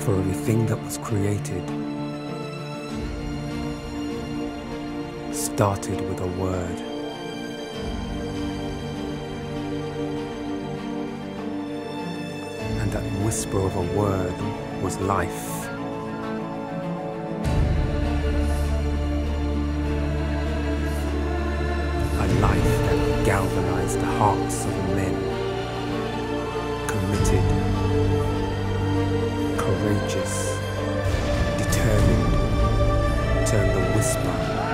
For everything that was created started with a word. And that whisper of a word was life. A life that galvanized the hearts of men. Turned the whisper